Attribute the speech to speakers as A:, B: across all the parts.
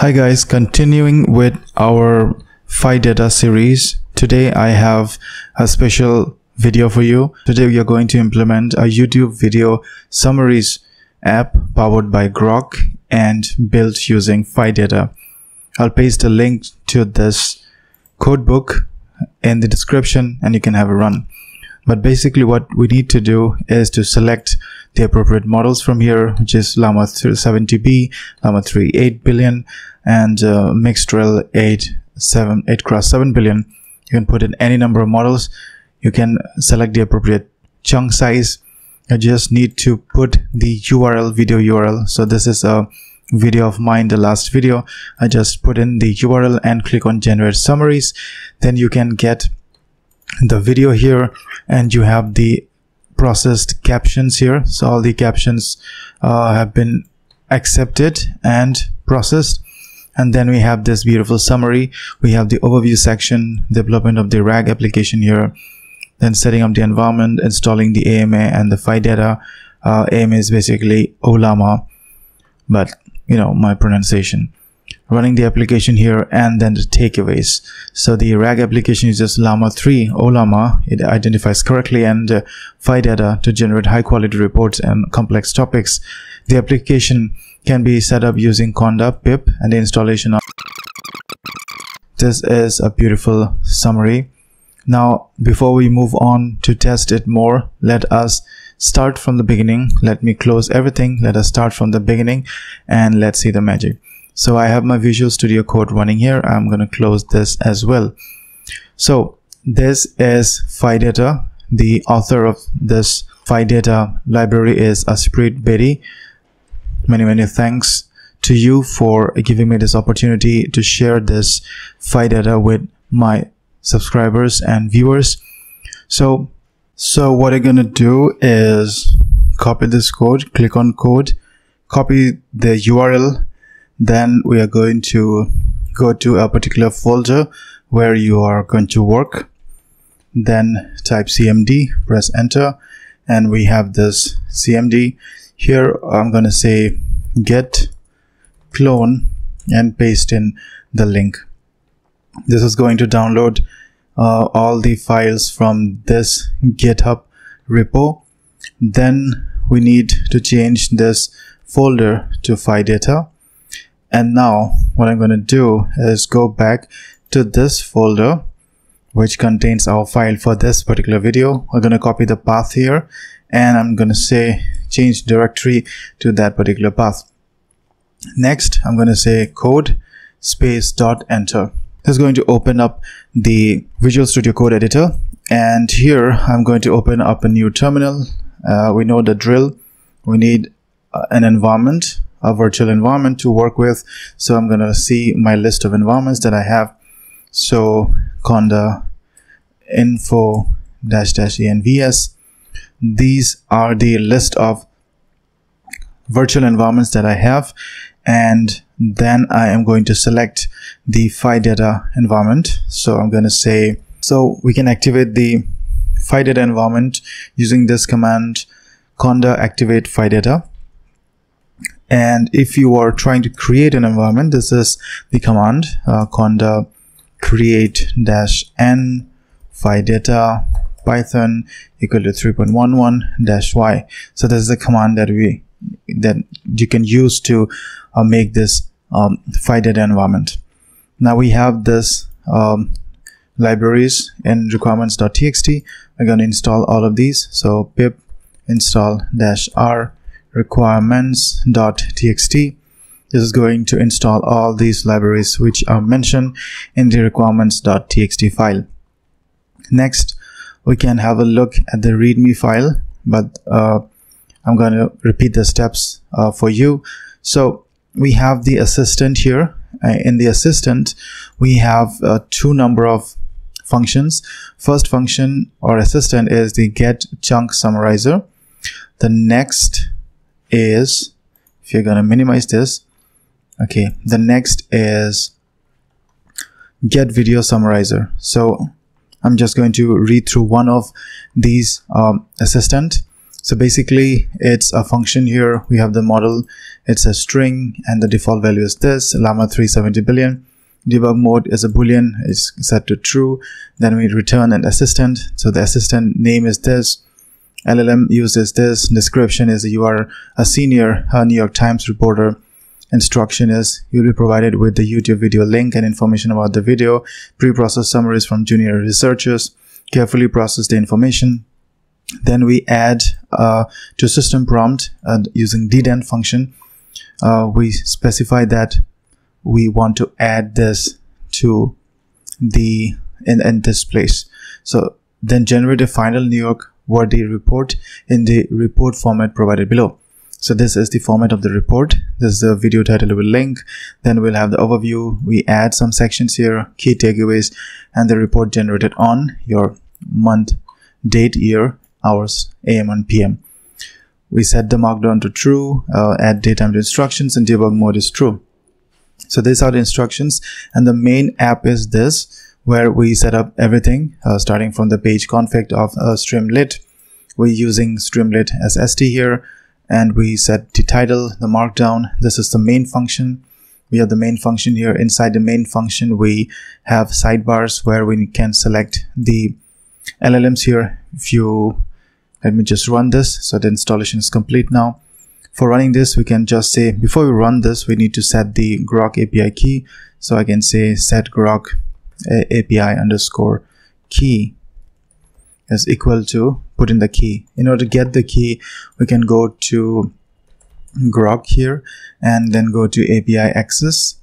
A: Hi guys, continuing with our PhiData series. Today I have a special video for you. Today we are going to implement a YouTube video summaries app powered by Groq and built using PhiData. I'll paste a link to this cookbook in the description and you can have a run. But basically what we need to do is to select the appropriate models from here, which is Llama 70B, Llama 3 8 billion, and uh, Mixtral 8 7 8 cross 7 billion. You can put in any number of models. You can select the appropriate chunk size. You just need to put the URL video URL. So this is a video of mine the last video i just put in the url and click on generate summaries then you can get the video here and you have the processed captions here. So all the captions uh, have been accepted and processed. And then we have this beautiful summary. We have the overview section development of the rag application here then setting up the environment installing the ama and the PhiData uh, ama is basically Ollama but you know my pronunciation running the application here and then the takeaways. So the rag application uses llama 3 Ollama it identifies correctly and uh, PhiData to generate high quality reports and complex topics. The application can be set up using conda pip and the installation of this is a beautiful summary. Now before we move on to test it more let us start from the beginning. Let me close everything. Let us start from the beginning and let's see the magic so i have my visual studio code running here. I'm going to close this as well. So this is PhiData the author of this PhiData library is Ashpreet Bedi. Many many thanks to you for giving me this opportunity to share this PhiData with my subscribers and viewers. So so what I'm gonna do is copy this code, click on code, copy the URL. Then we are going to go to a particular folder where you are going to work. Then type CMD, press enter, and we have this CMD. Here I'm gonna say git clone and paste in the link. This is going to download uh, all the files from this github repo then we need to change this folder to PhiData and now what I'm going to do is go back to this folder which contains our file for this particular video. We're going to copy the path here and I'm going to say change directory to that particular path. Next I'm going to say code space dot enter. This is going to open up the Visual Studio Code editor and here I'm going to open up a new terminal. Uh, we know the drill. We need uh, an environment a virtual environment to work with so I'm gonna see my list of environments that I have so conda info dash dash envs these are the list of virtual environments that I have and then I am going to select the PhiData environment. So I'm going to say, so we can activate the PhiData environment using this command conda activate PhiData. And if you are trying to create an environment, this is the command uh, conda create dash n PhiData python equal to 3.11 dash y. So this is the command that we that you can use to uh, make this um, PhiData environment. Now we have this um, libraries in requirements.txt. We're going to install all of these. So pip install dash r requirements.txt. This is going to install all these libraries which are mentioned in the requirements.txt file. Next, we can have a look at the readme file, but uh, I'm going to repeat the steps uh, for you. So we have the assistant here uh, in the assistant we have uh, two number of functions first function or assistant is the get chunk summarizer the next is if you're to minimize this okay the next is get video summarizer. So i'm just going to read through one of these um, assistant. So basically it's a function here. We have the model. It's a string and the default value is this llama 370 billion. Debug mode is a boolean. Is set to true. Then we return an assistant. So the assistant name is this llm uses this description is you are a senior new york times reporter. Instruction is you'll be provided with the youtube video link and information about the video pre-processed summaries from junior researchers carefully process the information. Then we add uh, to system prompt and using dedent function uh, we specify that we want to add this to the in, in this place. So then generate a final new york worthy report in the report format provided below. So this is the format of the report. This is the video title with link. Then we'll have the overview. We add some sections here key takeaways and the report generated on your month date year hours am and pm we set the markdown to true uh, add datetime to instructions and debug mode is true. So these are the instructions and the main app is this where we set up everything uh, starting from the page config of uh, streamlit. We're using streamlit as st here and we set the title the markdown. This is the main function. We have the main function here. Inside the main function we have sidebars where we can select the llms here. If you let me just run this so the installation is complete now. For running this we can just say before we run this we need to set the Groq api key. So i can say set Groq api underscore key is equal to put in the key. In order to get the key we can go to Groq here and then go to api access.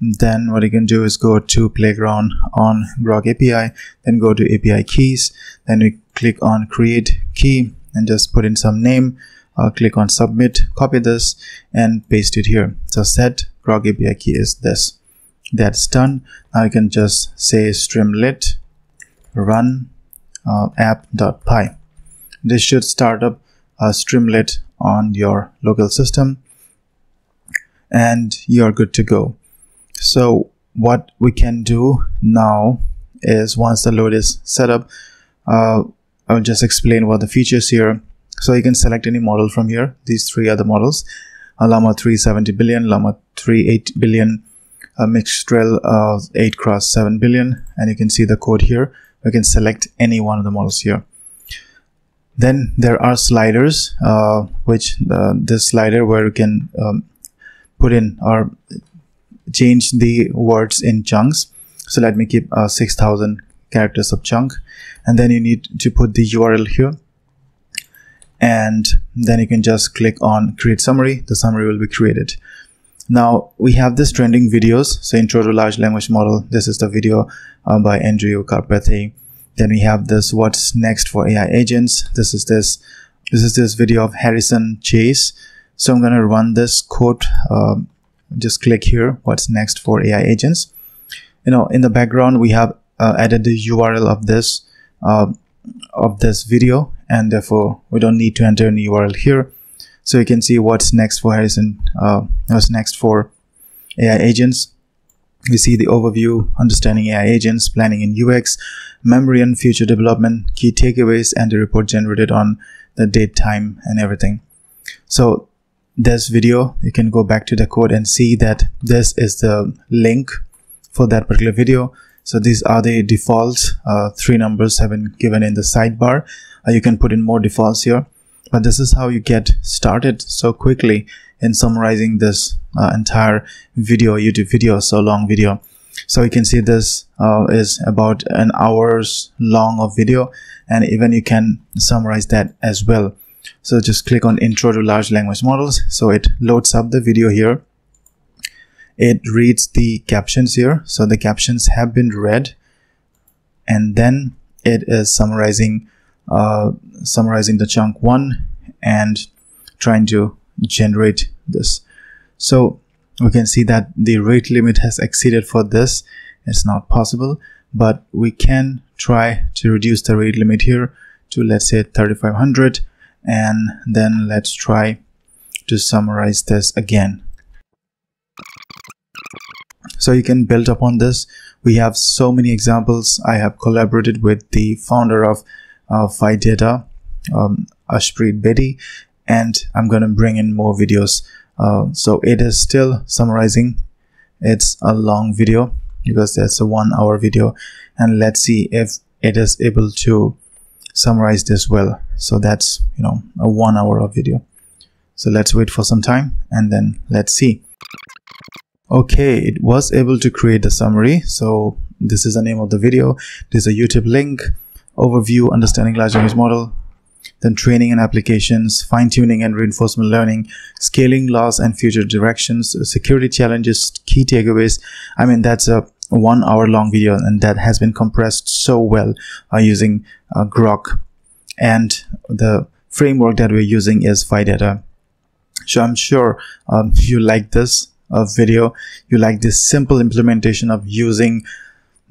A: Then what you can do is go to playground on Groq api then go to api keys then we click on create key and just put in some name uh, click on submit copy this and paste it here. So set Groq api key is this that's done. Now you can just say streamlit run uh, app.py this should start up a streamlit on your local system and you're good to go. So what we can do now is once the load is set up uh, I'll just explain what the features here. So you can select any model from here. These three are the models. Uh, llama 370 billion llama 38 billion uh, mixtral uh, 8 cross 7 billion. And you can see the code here. We can select any one of the models here. Then there are sliders uh, which uh, this slider where you can um, put in or change the words in chunks. So let me keep uh, 6000 characters of chunk. And then you need to put the url here. And then you can just click on create summary. The summary will be created now we have this trending videos. So intro to large language model. This is the video uh, by andrew karpathy. Then we have this what's next for ai agents. This is this this is this video of harrison chase. So i'm going to run this code uh, just click here what's next for ai agents. You know in the background we have uh, added the url of this uh, of this video. And therefore we don't need to enter any url here so you can see what's next for harrison uh, what's next for ai agents. We see the overview understanding ai agents planning in ux memory and future development key takeaways and the report generated on the date time and everything. So this video you can go back to the code and see that this is the link for that particular video. So these are the defaults uh, three numbers have been given in the sidebar. Uh, you can put in more defaults here but this is how you get started so quickly in summarizing this uh, entire video youtube video so long video. So you can see this uh, is about an hours long of video and even you can summarize that as well. So just click on intro to large language models. So it loads up the video here. It reads the captions here. So the captions have been read and then it is summarizing uh, summarizing the chunk one and trying to generate this. So we can see that the rate limit has exceeded for this. It's not possible but we can try to reduce the rate limit here to let's say 3500 and then let's try to summarize this again. So you can build upon this. We have so many examples. I have collaborated with the founder of uh, PhiData um, Ashpreet Bedi and I'm to bring in more videos. Uh, so it is still summarizing. It's a long video because that's a one hour video and let's see if it is able to summarize this well. So that's, you know, a one hour of video. So let's wait for some time and then let's see. Okay, it was able to create the summary. So this is the name of the video. There's a YouTube link, overview, understanding large language model, then training and applications, fine tuning and reinforcement learning, scaling laws and future directions, security challenges, key takeaways. I mean, that's a one hour long video and that has been compressed so well uh, using uh, Groq and the framework that we're using is PhiData. So I'm sure um, you like this uh, video, you like this simple implementation of using,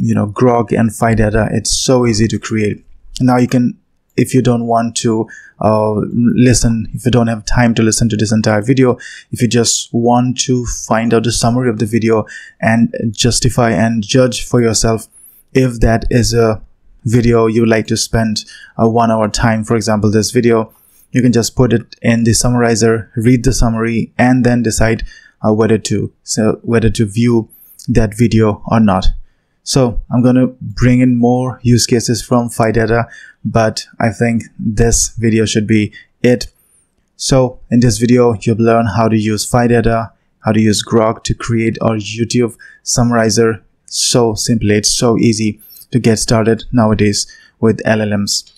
A: you know, Groq and PhiData. It's so easy to create. Now you can if you don't want to uh, listen, if you don't have time to listen to this entire video, if you just want to find out the summary of the video and justify and judge for yourself if that is a video you like to spend a one hour time, for example, this video, you can just put it in the summarizer, read the summary, and then decide uh, whether to so whether to view that video or not. So I'm going to bring in more use cases from PhiData but I think this video should be it. So in this video, you'll learn how to use PhiData, how to use Groq to create our YouTube summarizer. So simply, it's so easy to get started nowadays with LLMs.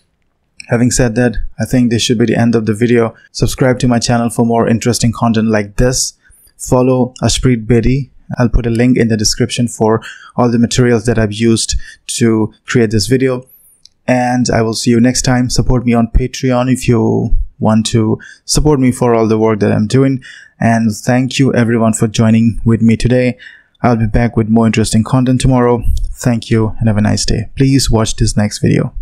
A: Having said that, I think this should be the end of the video. Subscribe to my channel for more interesting content like this. Follow Ashpreet Bedi. I'll put a link in the description for all the materials that I've used to create this video and I will see you next time. Support me on Patreon if you want to support me for all the work that I'm doing. And thank you everyone for joining with me today. I'll be back with more interesting content tomorrow. Thank you and have a nice day. Please watch this next video.